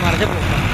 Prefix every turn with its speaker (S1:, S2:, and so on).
S1: Marte, por.